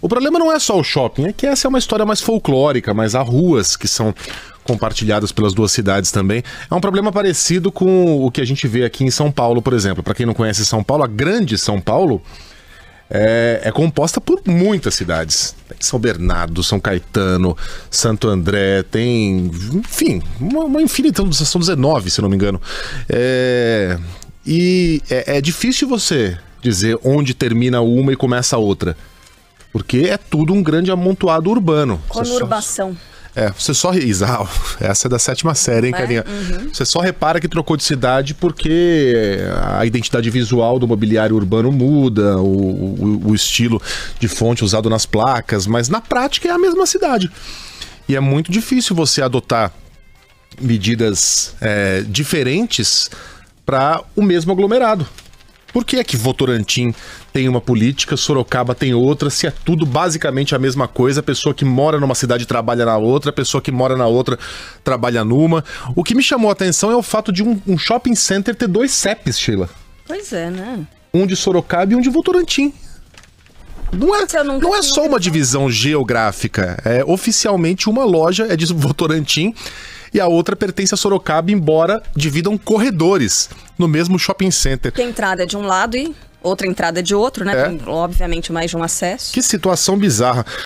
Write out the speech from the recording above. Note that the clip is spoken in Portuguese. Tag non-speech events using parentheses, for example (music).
O problema não é só o shopping, é que essa é uma história mais folclórica, mas há ruas que são compartilhadas pelas duas cidades também. É um problema parecido com o que a gente vê aqui em São Paulo, por exemplo. Para quem não conhece São Paulo, a grande São Paulo é, é, composta por muitas cidades. Tem São Bernardo, São Caetano, Santo André, tem, enfim, uma, uma infinita, são 19, se não me engano. É, e é, é difícil você dizer onde termina uma e começa a outra. Porque é tudo um grande amontoado urbano. Conurbação. É, você só. Exato. (laughs) Essa é da sétima série, hein, é? carinha? Uhum. Você só repara que trocou de cidade porque a identidade visual do mobiliário urbano muda, o, o, o estilo de fonte usado nas placas, mas na prática é a mesma cidade. E é muito difícil você adotar medidas é, diferentes para o mesmo aglomerado. Por que é que Votorantim tem uma política, Sorocaba tem outra, se é tudo basicamente a mesma coisa, a pessoa que mora numa cidade trabalha na outra, a pessoa que mora na outra trabalha numa. O que me chamou a atenção é o fato de um, um shopping center ter dois CEPs, Sheila. Pois é, né? Um de Sorocaba e um de Votorantim. Não é, não é só uma divisão geográfica. É oficialmente uma loja é de Votorantim e a outra pertence a Sorocaba, embora dividam corredores no mesmo shopping center. Que a entrada é de um lado e outra entrada de outro, né? É. Tem, obviamente, mais de um acesso. Que situação bizarra.